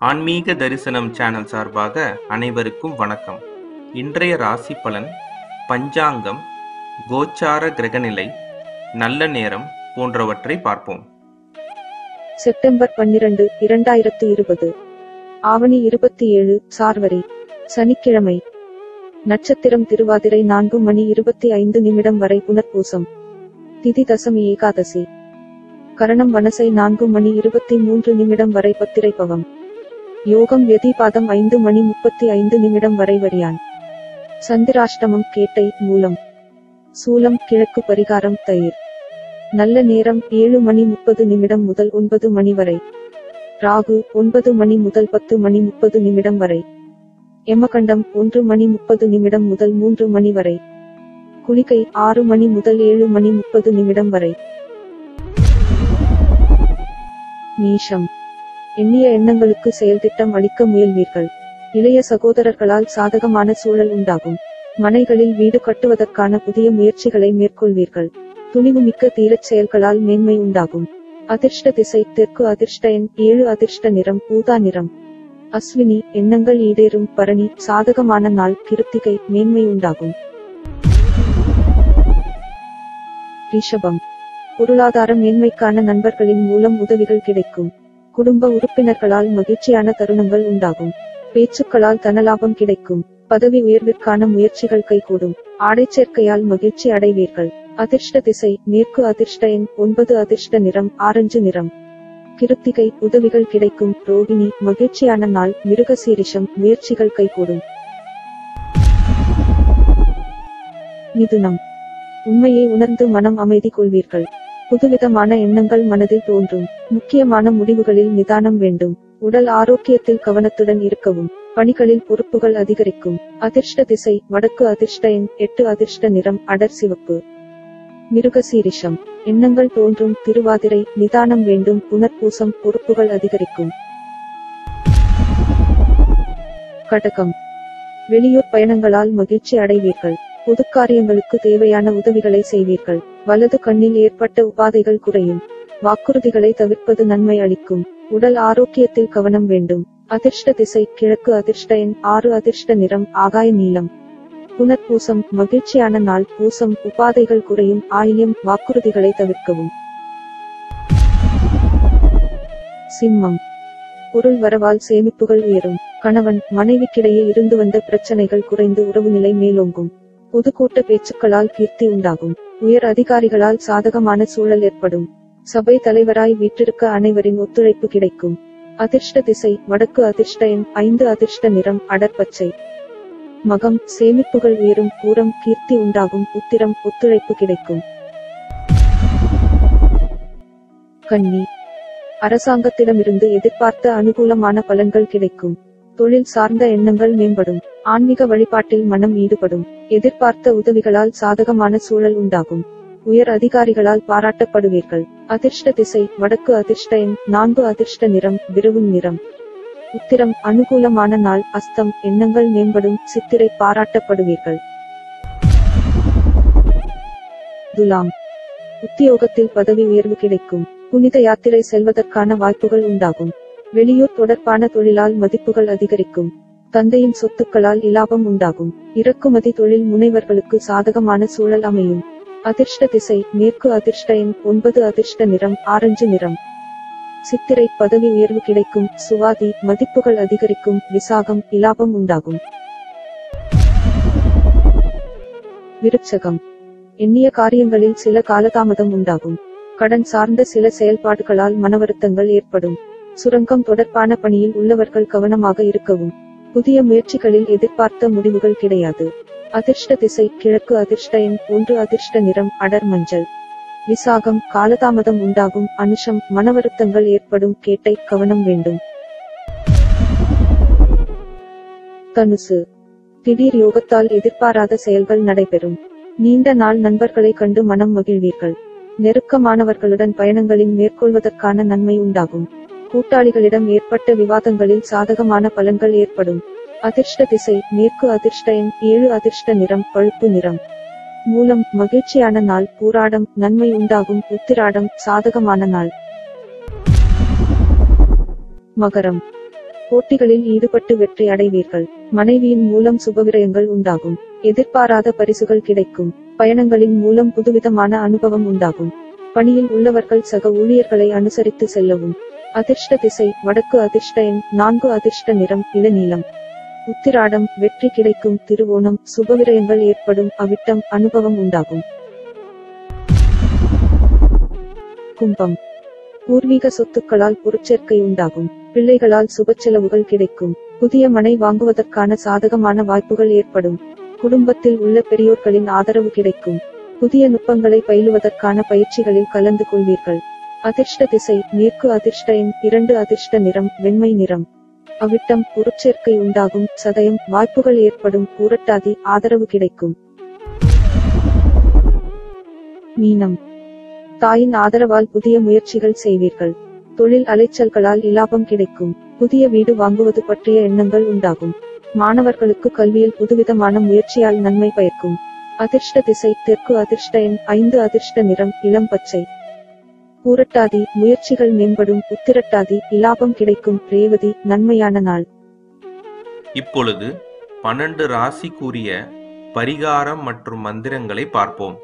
ஆன்மீக தரிசனம் சேனல் சார்பாக அனைவருக்கும் வணக்கம். இன்றைய ராசி பலன் பஞ்சாங்கம் கோச்சார கிரகநிலை நல்ல நேரம் போன்றவற்றை பார்ப்போம். செப்டம்பர் பன்னிரண்டு இரண்டாயிரத்து இருபது. ஆவணி இருபத்தி ஏழு சார்வரி. சனிக்கிழமை. நட்சத்திரம் திருவாதிரை நான்கு மணி இருபத்தி ஐந்து நிமிடம் வரை புனர்பூசம். திதி தசமி ஏகாதசி. கரணம் வனசை நான்கு மணி இருபத்தி மூன்று நிமிடம் வரை பத்திரை பவம். யோகம் வெதிபாதம் ஐந்து மணி முப்பத்தி ஐந்து நிமிடம் வரை வரியான் சந்திராஷ்டமம் கேட்டை மூலம். சூலம் கிழக்கு பரிகாரம் தயிர். நல்ல நேரம் ஏழு மணி முப்பது நிமிடம் முதல் ஒன்பது மணி வரை. ராகு ஒன்பது மணி முதல் பத்து மணி முப்பது நிமிடம் வரை. எமகண்டம் ஒன்று மணி முப்பது நிமிடம் முதல் மூன்று மணி வரை. குளிகை ஆறு மணி முதல் ஏழு மணி முப்பது நிமிடம் வரை. நீஷம் எண்ணிய எண்ணங்களுக்கு செயல்திட்டம் அளிக்க முயல்வீர்கள். இளைய சகோதரர்களால் சாதகமான சூழல் உண்டாகும். மனைகளில் வீடு கட்டுவதற்கான புதிய முயற்சிகளை மேற்கொள்வீர்கள். துணிவுமிக்க தீரச் செயல்களால் மேன்மை உண்டாகும். அதிர்ஷ்ட திசை தெற்கு அதிர்ஷ்ட எண் ஏழு அதிர்ஷ்ட நிறம் ஊதா நிறம். அஸ்வினி எண்ணங்கள் ஈடேறும் பரணி சாதகமான நாள் கிருத்திகை மேன்மை உண்டாகும். ரிஷபம். பொருளாதார மேன்மைக்கான நண்பர்களின் மூலம் உதவிகள் கிடைக்கும். குடும்ப உறுப்பினர்களால் மகிழ்ச்சியான தருணங்கள் உண்டாகும். பேச்சுக்களால் தனலாபம் கிடைக்கும். பதவி உயர்விற்கான முயற்சிகள் கைகூடும். ஆடை சேர்க்கையால் மகிழ்ச்சி அடைவீர்கள். அதிர்ஷ்ட திசை மேற்கு அதிர்ஷ்ட எண் ஒன்பது அதிர்ஷ்ட நிறம் ஆரஞ்சு நிறம். கிருத்திகை உதவிகள் கிடைக்கும். ரோகிணி மகிழ்ச்சியான நாள் மிருக சீரிஷம் முயற்சிகள் கைகூடும். மிதுனம். உண்மையை உணர்ந்து மனம் அமைதி கொள்வீர்கள். புதுவிதமான எண்ணங்கள் மனதில் தோன்றும். முக்கியமான முடிவுகளில் நிதானம் வேண்டும். உடல் ஆரோக்கியத்தில் கவனத்துடன் இருக்கவும். பணிகளில் பொறுப்புகள் அதிகரிக்கும். அதிர்ஷ்ட திசை வடக்கு அதிர்ஷ்ட எண் எட்டு அதிர்ஷ்ட நிறம் அடர் சிவப்பு. மிருகசீரிஷம். எண்ணங்கள் தோன்றும். திருவாதிரை நிதானம் வேண்டும். புனர்பூசம் பொறுப்புகள் அதிகரிக்கும். கடகம். வெளியூர் பயணங்களால் மகிழ்ச்சி அடைவீர்கள். பொது காரியங்களுக்கு தேவையான உதவிகளை செய்வீர்கள். வலது கண்ணில் ஏற்பட்ட உபாதைகள் குறையும். வாக்குறுதிகளை தவிர்ப்பது நன்மை அளிக்கும். உடல் ஆரோக்கியத்தில் கவனம் வேண்டும். அதிர்ஷ்ட திசை கிழக்கு அதிர்ஷ்ட எண் ஆறு அதிர்ஷ்ட நிறம் ஆகாய நீளம். புனர்பூசம் மகிழ்ச்சியான நாள் பூசம் உபாதைகள் குறையும் ஆயில்யம் வாக்குறுதிகளை தவிர்க்கவும். சிம்மம். பொருள் வரவால் சேமிப்புகள் உயரும். கணவன் மனைவிக்கிடையே இருந்து வந்த பிரச்சனைகள் குறைந்து உறவு நிலை மேலோங்கும். பொதுக்கூட்ட பேச்சுக்களால் கீர்த்தி உண்டாகும். உயர் அதிகாரிகளால் சாதகமான சூழல் ஏற்படும். சபை தலைவராய் வீற்றிருக்க அனைவரின் ஒத்துழைப்பு கிடைக்கும். அதிர்ஷ்ட திசை வடக்கு அதிர்ஷ்ட எண் ஐந்து அதிர்ஷ்ட நிறம் அடற்பச்சை மகம் சேமிப்புகள் உயரும் பூரம் கீர்த்தி உண்டாகும் உத்திரம் ஒத்துழைப்பு கிடைக்கும். கன்னி. அரசாங்கத்திடமிருந்து எதிர்பார்த்த அனுகூலமான பலன்கள் கிடைக்கும். தொழில் சார்ந்த எண்ணங்கள் மேம்படும். ஆன்மீக வழிபாட்டில் மனம் ஈடுபடும். எதிர்பார்த்த உதவிகளால் சாதகமான சூழல் உண்டாகும். உயர் அதிகாரிகளால் பாராட்டப்படுவீர்கள். அதிர்ஷ்ட திசை வடக்கு அதிர்ஷ்ட எண் நான்கு அதிர்ஷ்ட நிறம் விருவும் நிறம். உத்திரம் அனுகூலமான நாள் அஸ்தம் எண்ணங்கள் மேம்படும் சித்திரை பாராட்டப்படுவீர்கள். துலாம். உத்தியோகத்தில் பதவி உயர்வு கிடைக்கும். புனித யாத்திரை செல்வதற்கான வாய்ப்புகள் உண்டாகும். வெளியூர் தொடர்பான தொழிலால் மதிப்புகள் அதிகரிக்கும். தந்தையின் சொத்துக்களால் இலாபம் உண்டாகும். இறக்குமதி தொழில் முனைவர்களுக்கு சாதகமான சூழல் அமையும். அதிர்ஷ்ட திசை மேற்கு அதிர்ஷ்ட எண் ஒன்பது அதிர்ஷ்ட நிறம் ஆரஞ்சு நிறம். சித்திரை பதவி உயர்வு கிடைக்கும். சுவாதி மதிப்புகள் அதிகரிக்கும். விசாகம் இலாபம் உண்டாகும். விருட்சகம். எண்ணிய காரியங்களில் சில காலதாமதம் உண்டாகும். கடன் சார்ந்த சில செயல்பாடுகளால் மனவருத்தங்கள் ஏற்படும். சுரங்கம் தொடர்பான பணியில் உள்ளவர்கள் கவனமாக இருக்கவும். புதிய முயற்சிகளில் எதிர்பார்த்த முடிவுகள் கிடையாது. அதிர்ஷ்ட திசை கிழக்கு அதிர்ஷ்ட எண் ஒன்று அதிர்ஷ்ட நிறம் அடர் மஞ்சள். விசாகம் காலதாமதம் உண்டாகும் அனுஷம் மனவருத்தங்கள் ஏற்படும் கேட்டை கவனம் வேண்டும். தனுசு. திடீர் யோகத்தால் எதிர்பாராத செயல்கள் நடைபெறும். நீண்ட நாள் நண்பர்களை கண்டு மனம் மகிழ்வீர்கள். நெருக்கமானவர்களுடன் பயணங்களில் மேற்கொள்வதற்கான நன்மை உண்டாகும். கூட்டாளிகளிடம் ஏற்பட்ட விவாதங்களில் சாதகமான பலன்கள் ஏற்படும். அதிர்ஷ்ட திசை மேற்கு அதிர்ஷ்ட எண் ஏழு அதிர்ஷ்ட நிறம் பழுப்பு நிறம். மூலம் மகிழ்ச்சியான நாள் பூராடம் நன்மை உண்டாகும் உத்திராடம் சாதகமான நாள். மகரம். போட்டிகளில் ஈடுபட்டு வெற்றி அடைவீர்கள். மனைவியின் மூலம் சுபவிரயங்கள் உண்டாகும். எதிர்பாராத பரிசுகள் கிடைக்கும். பயணங்களின் மூலம் புதுவிதமான அனுபவம் உண்டாகும். பணியில் உள்ளவர்கள் சக ஊழியர்களை அனுசரித்து செல்லவும். அதிர்ஷ்ட திசை வடக்கு அதிர்ஷ்ட எண் நான்கு அதிர்ஷ்ட நிறம் இளநீளம் உத்திராடம் வெற்றி கிடைக்கும் திருவோணம் சுபவிரயங்கள் ஏற்படும் அவிட்டம் அனுபவம் உண்டாகும். கும்பம். பூர்வீக சொத்துக்களால் பொருட்சேர்க்கை உண்டாகும். பிள்ளைகளால் சுபச்செலவுகள் கிடைக்கும். புதிய மனை வாங்குவதற்கான சாதகமான வாய்ப்புகள் ஏற்படும். குடும்பத்தில் உள்ள பெரியோர்களின் ஆதரவு கிடைக்கும். புதிய நுட்பங்களை பயிலுவதற்கான பயிற்சிகளில் கலந்து கொள்வீர்கள். அதிர்ஷ்ட திசை மேற்கு அதிர்ஷ்ட எண் இரண்டு அதிர்ஷ்ட நிறம் வெண்மை நிறம். அவிட்டம் பொருட்சேர்க்கை உண்டாகும் சதயம் வாய்ப்புகள் ஏற்படும் பூரட்டாதி ஆதரவு கிடைக்கும். மீனம். தாயின் ஆதரவால் புதிய முயற்சிகள் செய்வீர்கள். தொழில் அலைச்சல்களால் இலாபம் கிடைக்கும். புதிய வீடு வாங்குவது பற்றிய எண்ணங்கள் உண்டாகும். மாணவர்களுக்கு கல்வியில் புதுவிதமான முயற்சியால் நன்மை பயக்கும். அதிர்ஷ்ட திசை தெற்கு அதிர்ஷ்ட எண் ஐந்து அதிர்ஷ்ட நிறம் இளம் பச்சை. பூரட்டாதி முயற்சிகள் மேம்படும் உத்திரட்டாதி இலாபம் கிடைக்கும் ரேவதி நன்மையான நாள். இப்பொழுது பன்னெண்டு ராசி கூறிய பரிகாரம் மற்றும் மந்திரங்களை பார்ப்போம்.